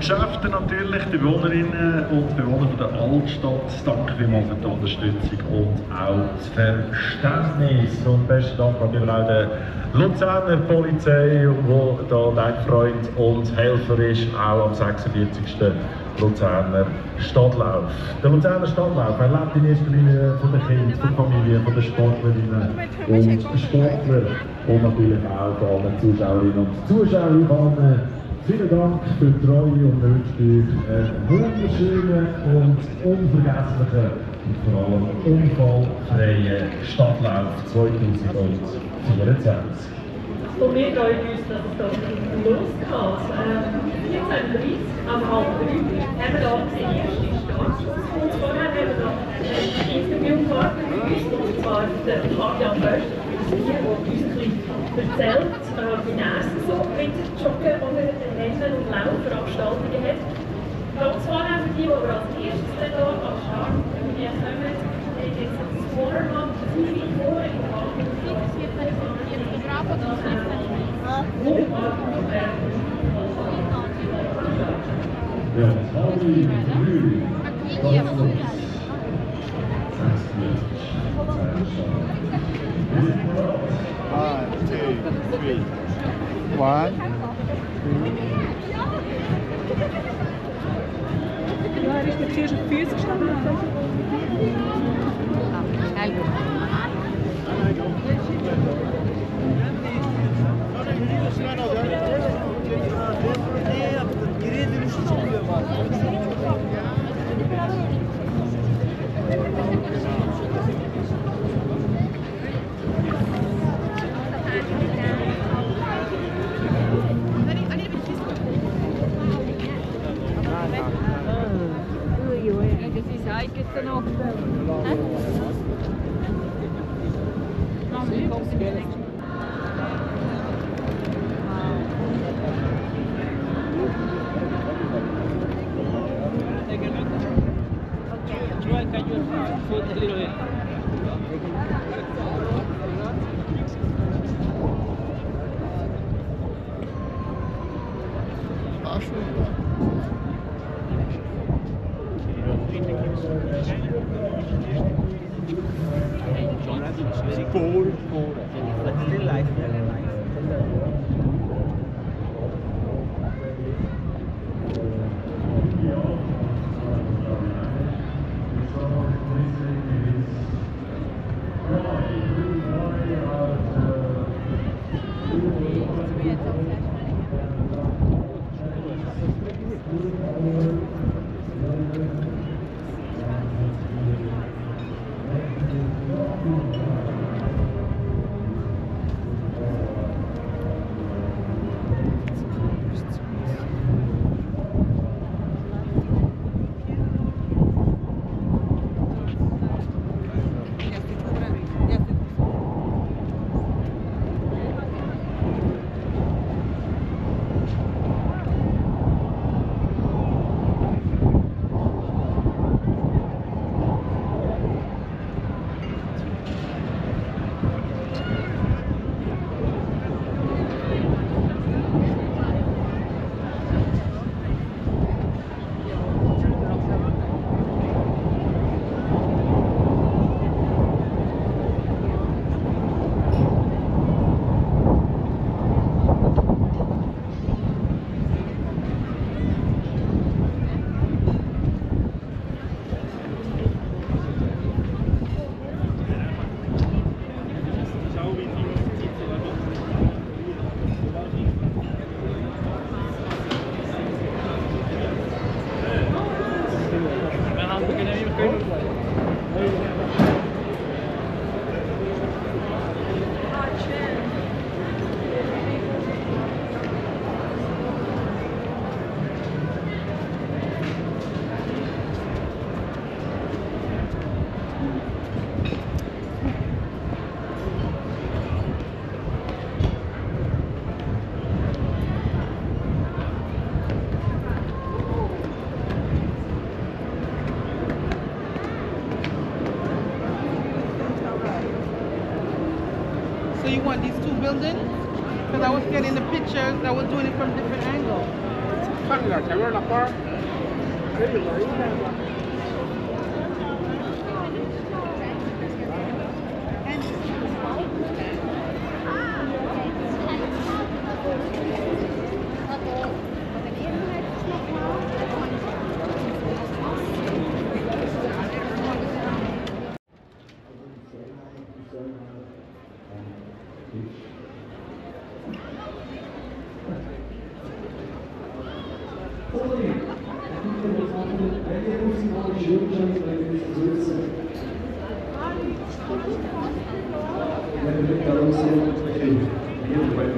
Geschäften natürlich, die Bewohnerinnen und Bewohner von der Altstadt, danke vielmals für die Unterstützung und auch das Verständnis. Und besten Dank natürlich auch der Luzerner Polizei, die da dein Freund und Helfer ist, auch am 46. Luzerner Stadtlauf. Der Luzerner Stadtlauf er lebt in erster Linie von den Kindern, von der Familie, von den Sportlerinnen und Sportlern und natürlich auch von allen Zuschauerinnen und Zuschauern. Vielen Dank für die Treue und euch einen wunderschönen und unvergesslichen und vor allem unfallfreien Stadtlauf 2024. Und wir freuen uns, dass es da losgeht. Ähm, 14.30 am halb drei haben wir da den ersten Start. Und vorher haben wir noch ein Interviewpartner bei uns, und zwar der Fabian Bösch, der uns ein bisschen erzählt, äh, wie er es so mit Joggen oder Rennen und Laufveranstaltungen hat. Ganz vorher für die, die wir als erstes dann hier am Start die kommen, ist. Das Warm-up, das ist wie vor in der Ja, Harry Rühl. One, two, three. One, two. Du hast mit tierischen Füßen gestanden. Schnell. Schnell. pictures that were doing it from different angles.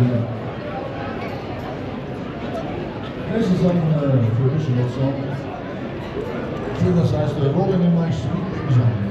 This is a uh, traditional song. Synthesized door Robin in my sleep.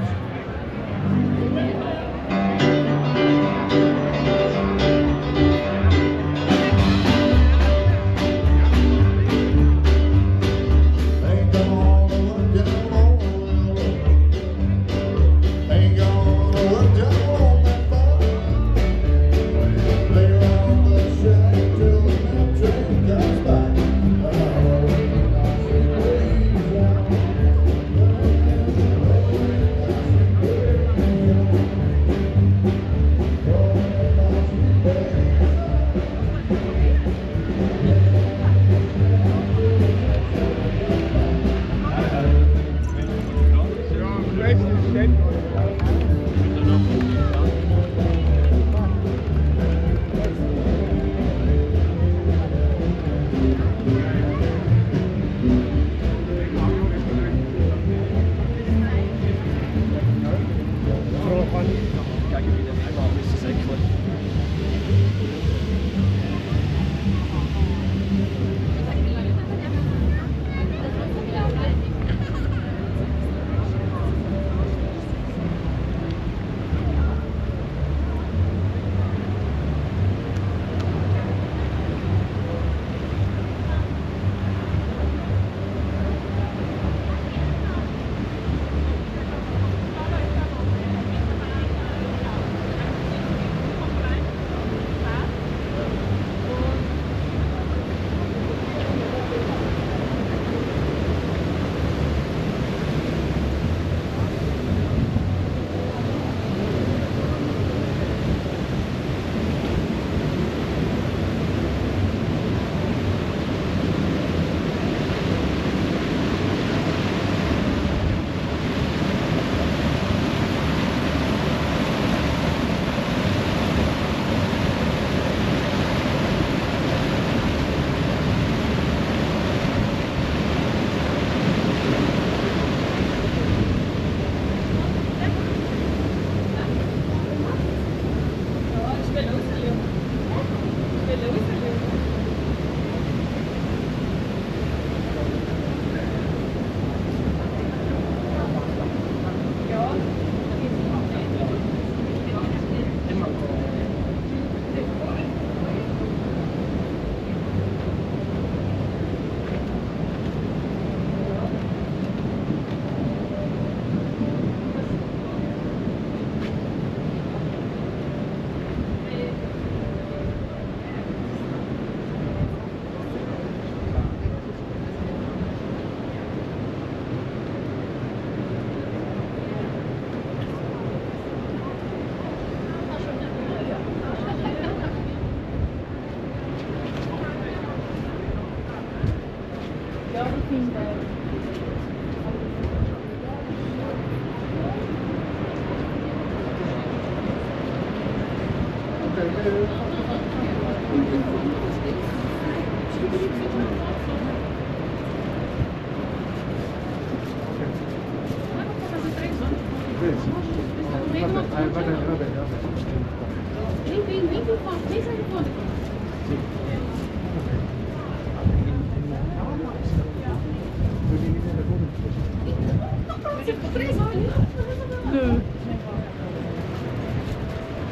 Você ficou preso ali?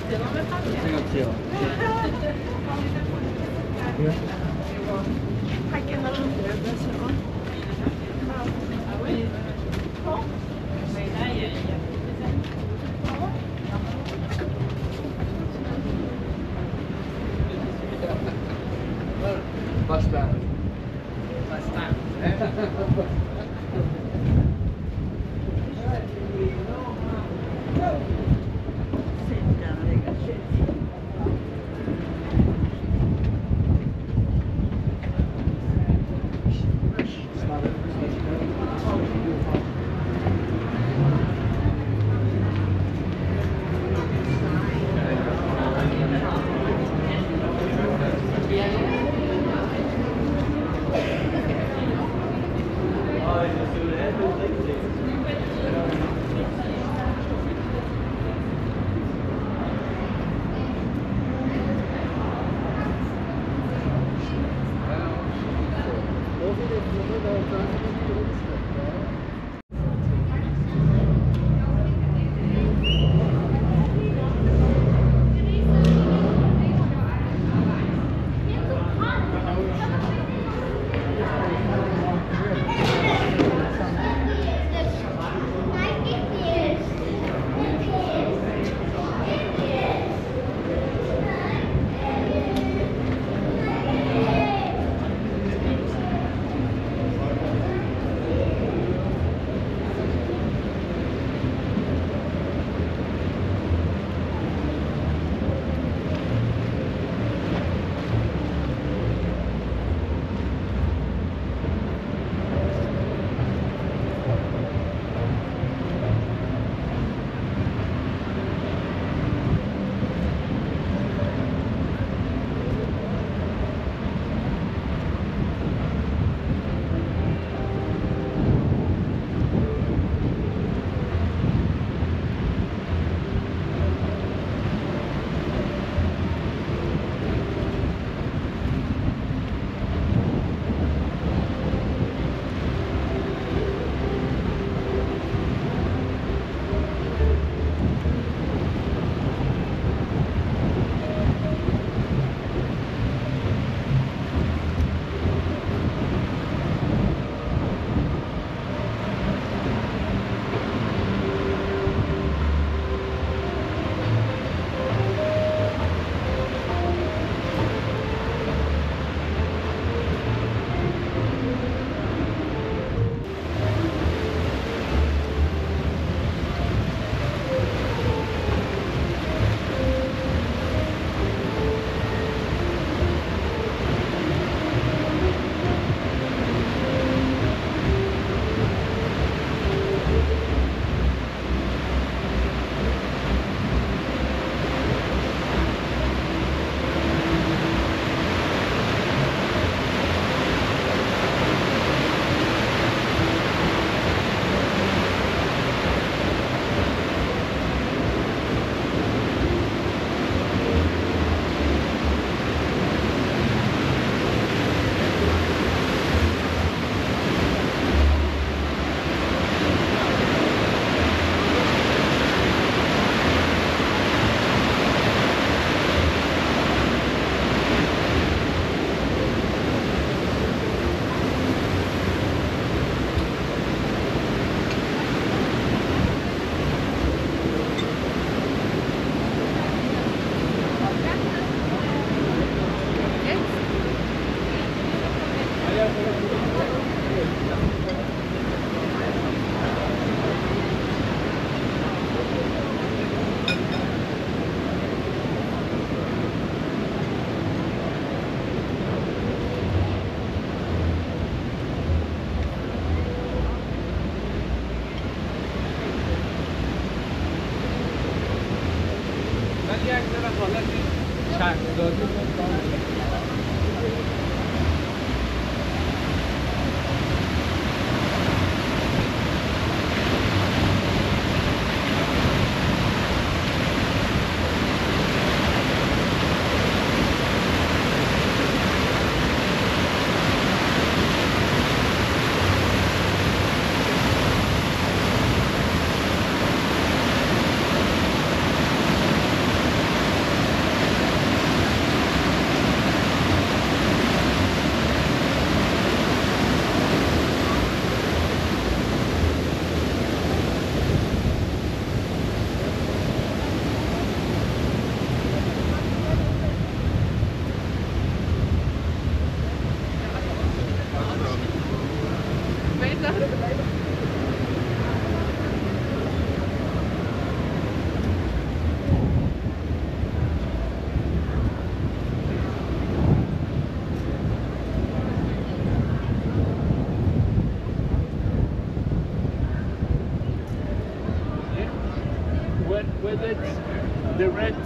Você não vai fazer. Bastante.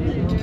Yeah.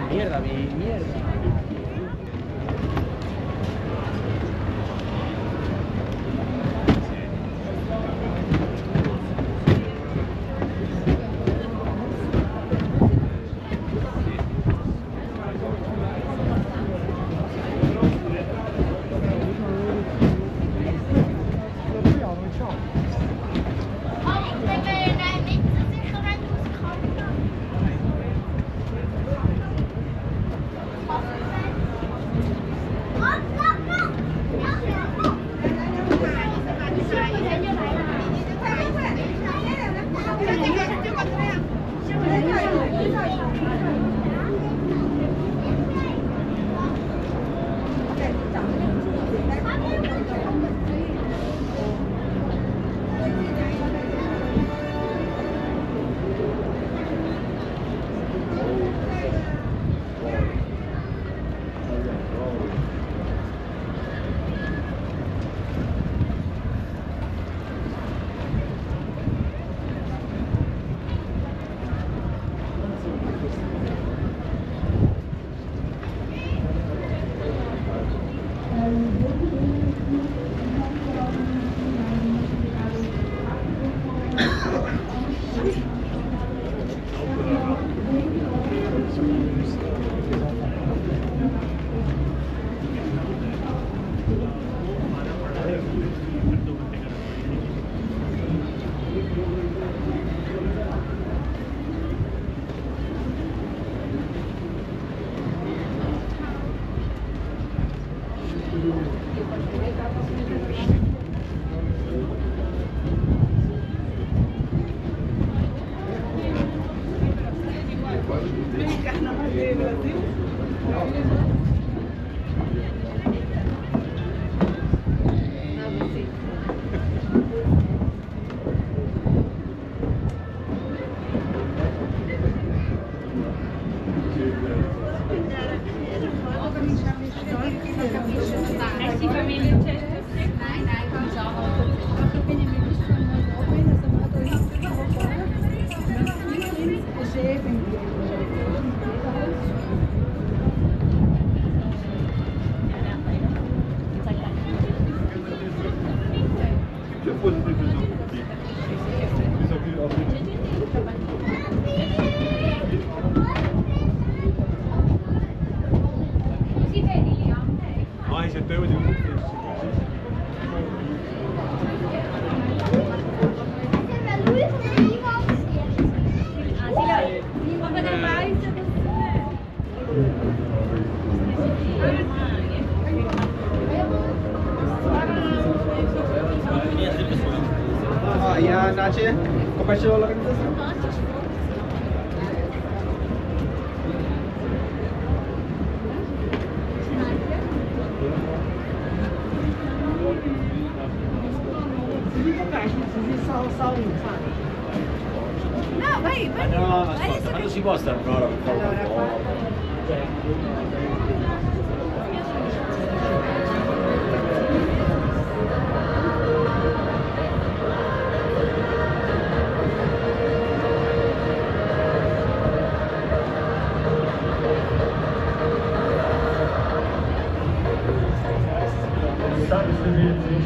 Mierda, mi mierda.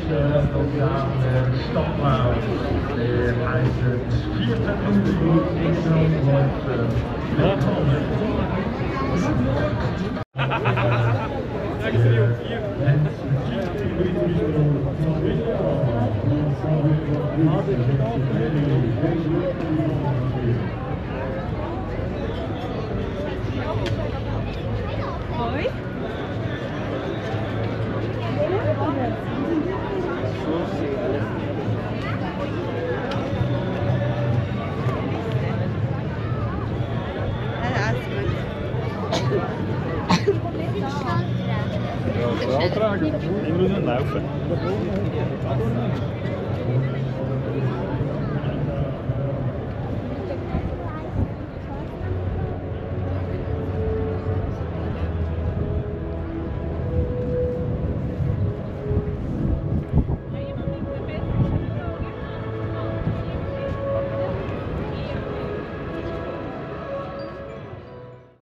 dat we de hij is 24 uur in Nederland wordt